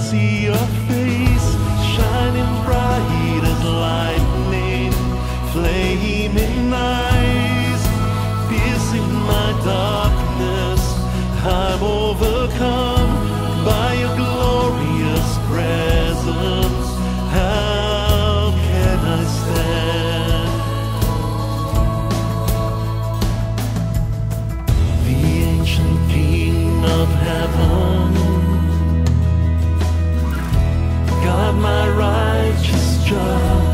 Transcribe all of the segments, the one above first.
see your face shining bright as lightning, flaming. Just.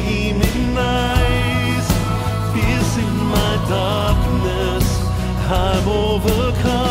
gleaming eyes, piercing my darkness. I'm overcome.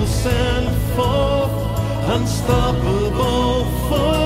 will send forth unstoppable force.